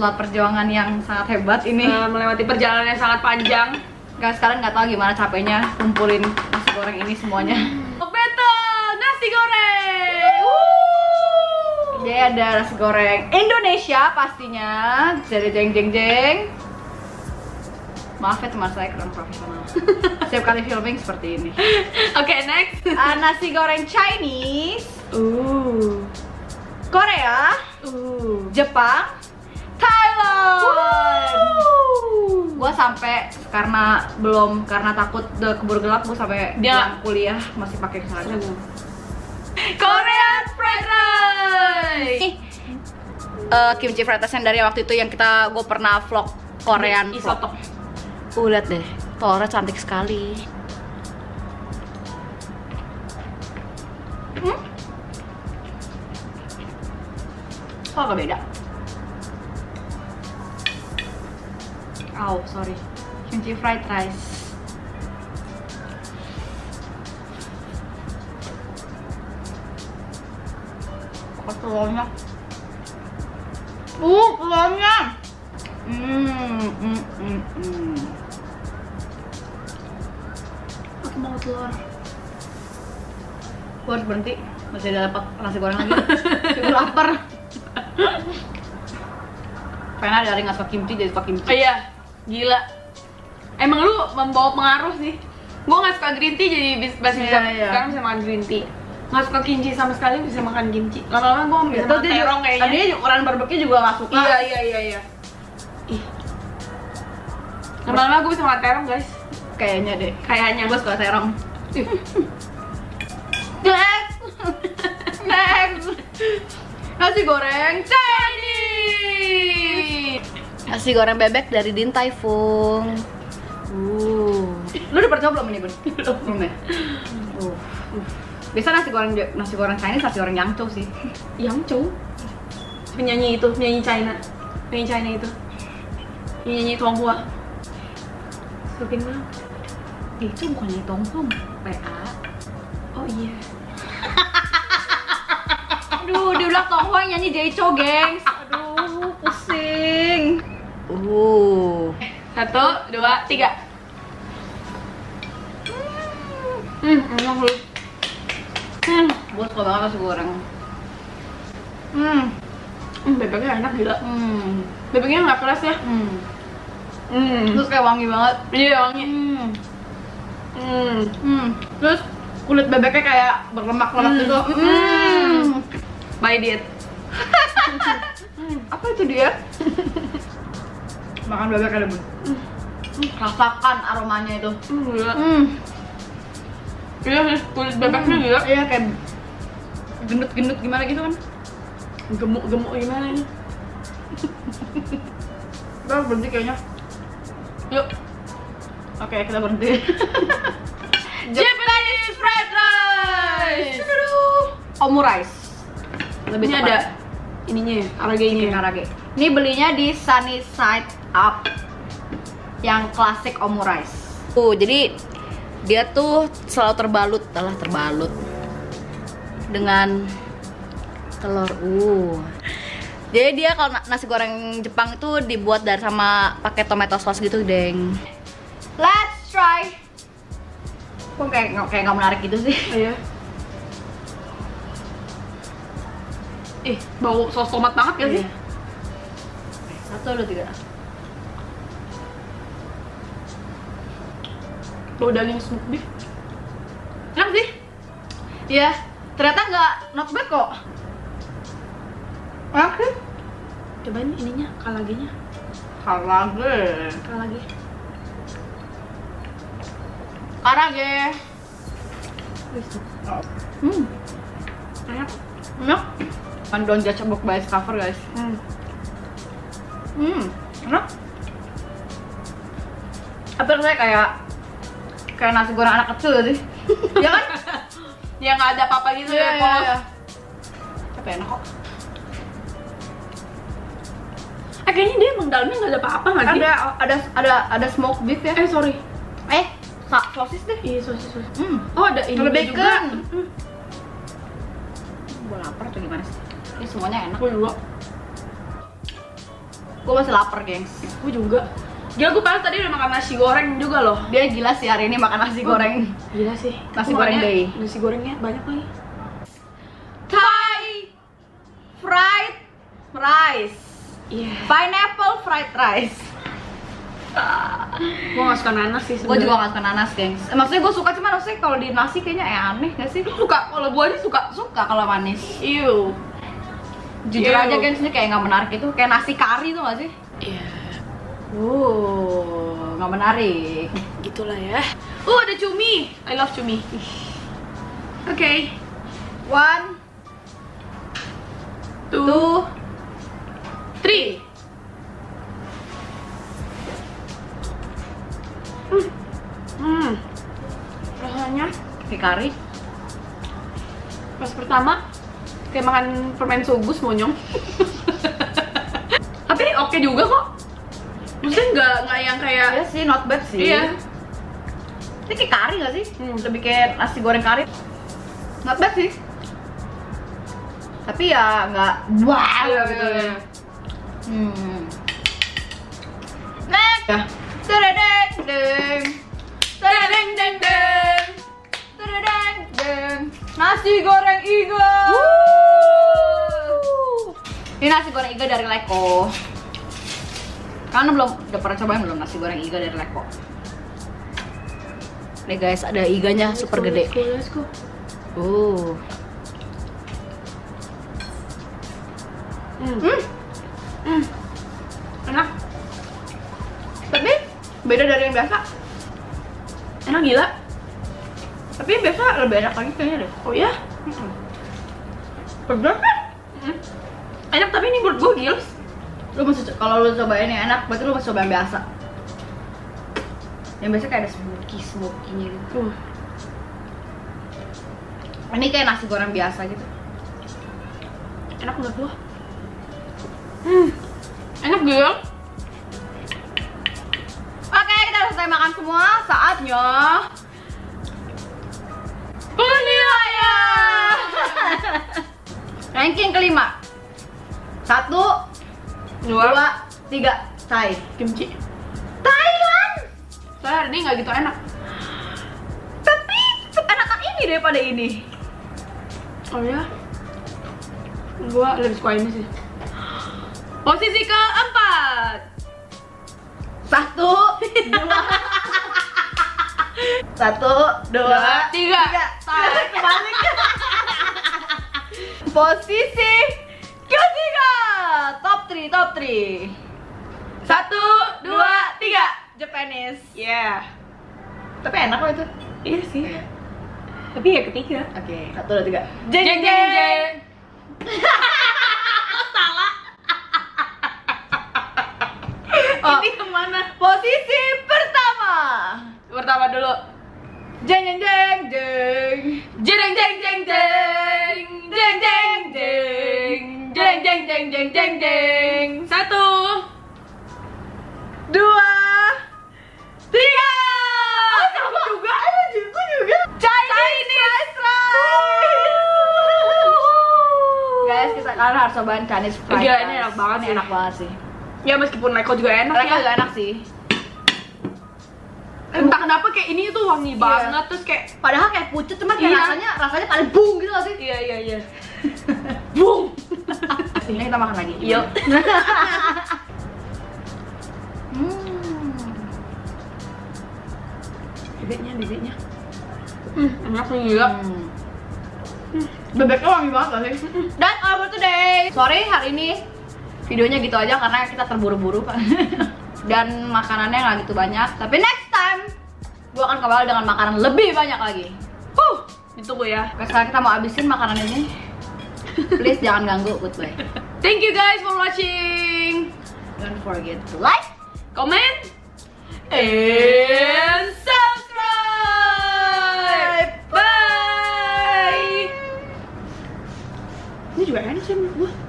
setelah perjuangan yang sangat hebat ini Eh, melewati perjalanan yang sangat panjang. Guys, kalian nggak tahu gimana capeknya kumpulin nasi goreng ini semuanya Betul, nasi goreng. Wuh. Jadi ada nasi goreng Indonesia pastinya Jadi jeng jeng jeng Maaf ya teman saya kurang profesional Setiap kali filming seperti ini Oke, next. Ah, Nasi goreng Chinese Uh. Korea Uh. Jepang Thailand Gua sampai karena belum karena takut udah keburu gelap gue sampai Dia- kuliah masih pakai seragam. Korean fried rice. Nih, eh, kimchi fried rice yang dari waktu itu yang kita gue pernah vlog Korean. Isotop. Uh, lihat deh, Tora cantik sekali. Hmm? Oh, agak beda. Oh, sorry. Kimchi fried rice. Kok telurnya? Uh, telurnya! Hmm, hmm, hmm, hmm. Aku mau telur. Gue harus berhenti, masih ada dapat nasi goreng lagi. Gue lapar. Pengen dari nggak suka kimchi jadi suka kimchi. Oh iya, gila. Emang lu membawa pengaruh sih. Gue nggak suka green tea jadi bis- masih bisa iya. sekarang bisa makan green tea. Nggak suka kimchi sama sekali bisa makan kimchi. Lama-lama gue bisa Itu makan dia terong kayaknya. tadinya ukuran barbecue juga gak suka. Iya iya iya iya. Ih. Lama-lama gue bisa makan terong guys. Kayaknya deh. Kayaknya. Gue suka terong. Next. Next. Nasi goreng Chinese. Nasi goreng bebek dari Din Tai Fung. Uh. Lu udah pernah coba belum ini, Bun? Belum. Ya? Uh. Biasa nasi goreng nasi goreng Chinese nasi goreng Yangzhou sih. Yang Chow. Penyanyi itu, penyanyi China. Penyanyi China itu. Penyanyi Tonghua. Sebutin dong. Itu bukannya Tonghong, PA. Oh iya. Aduh, dia bilang Tonghong yang nyanyi Jaicho, gengs. Aduh, pusing. Uh. Satu, dua, tiga. Hmm, enak lu. Hmm, Gue suka banget nasi goreng. Hmm. hmm, bebeknya enak gila. Hmm. Bebeknya nggak keras ya. Hmm. Hmm. Terus kayak wangi banget. Iya wangi. Hmm. Hmm. Hmm. Terus kulit bebeknya kayak berlemak-lemak Hmm. gitu. Hmm. Hmm. My diet. Apa itu dia? Makan bebek ada bun. Rasakan aromanya itu. Hmm, gila. Hmm. Iya sih, kulit bebeknya gila. Iya kayak gendut-gendut gimana gitu kan? Gemuk-gemuk gimana ini? Kita harus berhenti kayaknya. Yuk. Oke, kita berhenti. Japanese fried rice. Omurice. Lebih Ini tepat. ada ininya ya, aragenya. ya. Karage. Ini belinya di Sunny Side Up yang klasik omurice. Tuh, jadi dia tuh selalu terbalut, telah terbalut dengan telur. Uh. Jadi dia kalau na- nasi goreng Jepang itu dibuat dari sama pakai tomato sauce gitu, deng. Let's try. Kok kayak kayak nggak menarik gitu sih? Iya. Ih, bau sos tomat banget gak sih? Iya. Satu dua tiga. Bau daging smoked beef. Enak sih. Iya, ternyata nggak not bad kok. Oke. Cobain ininya, kalagenya. Karage. Kalage. Karage. Hmm, Enak. enak. Kan don't judge a book by its cover guys. Hmm. Hmm, enak. Apa rasanya kayak kayak nasi goreng anak kecil sih? Iya kan? Ya nggak ada apa-apa gitu ya, polos. Tapi enak kok. Eh, kayaknya dia emang dalamnya nggak ada apa-apa nggak sih? Ada ada ada ada smoked beef ya? Eh, sorry. Eh, sosis deh. Iya, sosis sosis. Hmm. Oh, ada ini Ada juga. bacon. Hmm. Gue lapar atau gimana sih? Ini semuanya enak. Gue juga. Gue masih lapar, gengs. Gue juga. Gila gue pas tadi udah makan nasi goreng juga loh. Dia gila sih hari ini makan nasi goreng. Gila sih. Nasi goreng day. Nasi gorengnya banyak lagi. Thai fried rice. Iya. Pineapple fried rice. Gue gak suka nanas sih Gue juga gak suka nanas, gengs. Eh, maksudnya gue suka cuma maksudnya kalau di nasi kayaknya eh, aneh gak sih? suka kalau gue aja suka. Suka kalau manis. Ew. Jujur Ew. aja gengs ini kayak nggak menarik itu kayak nasi kari tuh gak sih? Iya. Uh, nggak menarik. Gitulah ya. Oh ada cumi. I love cumi. Oke. One, Two, two, three. Hmm. Rasanya kayak kari. pas pertama kayak makan permen sugus monyong. Tapi oke juga kok. Nggak nggak yang kayak Iya sih, not bad sih. Iya. Ini kayak kari gak sih? Hmm. Lebih kayak nasi goreng kari. Not bad sih. Tapi ya nggak wow Iya, gitu. iya, iya. Hmm. Next. Ya. Tadadeng, deng. Tadadeng, deng, deng. Tadadeng, deng. Nasi goreng iga. Ini nasi goreng iga dari Leko. Karena belum udah pernah cobain belum nasi goreng iga dari Leko. Nih guys, ada iganya super gede. Let's go, let's go. Uh. Hmm. Hmm. Hmm. Enak. Tapi beda dari yang biasa. Enak gila. Tapi yang biasa lebih enak lagi kayaknya deh. Oh ya? Pedas kan? Hmm. Enak tapi ini menurut gue gils. Lu mesti kalau lu cobain yang enak, berarti lu mesti coba yang biasa. Yang biasa kayak ada smoky smokinya gitu. Uh. Ini kayak nasi goreng biasa gitu. Enak menurut gue. Hmm. Enak gila. Oke, kita udah selesai makan semua. Saatnya penilaian. Ranking kelima. Satu, Dua. dua, tiga. Thai. Kimchi. Thailand. Soalnya hari ini nggak gitu enak. Tapi enakan ini daripada ini. Oh ya? Gue lebih suka ini sih. Posisi keempat. Satu, dua. Satu, dua, Dua, tiga. Thai. Kebalik. Posisi 3, top 3. Satu, dua, tiga. Japanese. Yeah. Tapi enak kok itu. Iya sih. Tapi ya ketiga. Oke, satu, dua, tiga. Jeng jeng jeng. Salah. Oh. Ini ke mana? Posisi pertama. Pertama dulu. Jeng jeng jeng jeng. Jeng jeng jeng jeng. Jeng jeng jeng. Jeng jeng jeng jeng jeng jeng. Satu. Cobain Chinese fried Gila, ini enak banget sih. enak banget sih. Ya meskipun Leko juga enak Mereka ya. juga enak sih. Entah kenapa kayak ini tuh wangi Iya. banget terus kayak Padahal kayak pucet, cuma kayak Iya. rasanya rasanya paling bung gitu gak sih? iya iya iya. Bung. Ini kita makan lagi. Yuk. Hmm. Bebeknya bebeknya. Hmm, enak nih gila. Hmm. Bebeknya wangi banget gak sih? Dan our today Sorry hari ini videonya gitu aja karena kita terburu-buru Dan makanannya nggak gitu banyak Tapi next time Gue akan kembali dengan makanan lebih banyak lagi Huh, ditunggu ya. Oke sekarang kita mau abisin makanan ini Please jangan ganggu, goodbye Thank you guys for watching. Don't forget to like Comment. Eh you were handsome. What?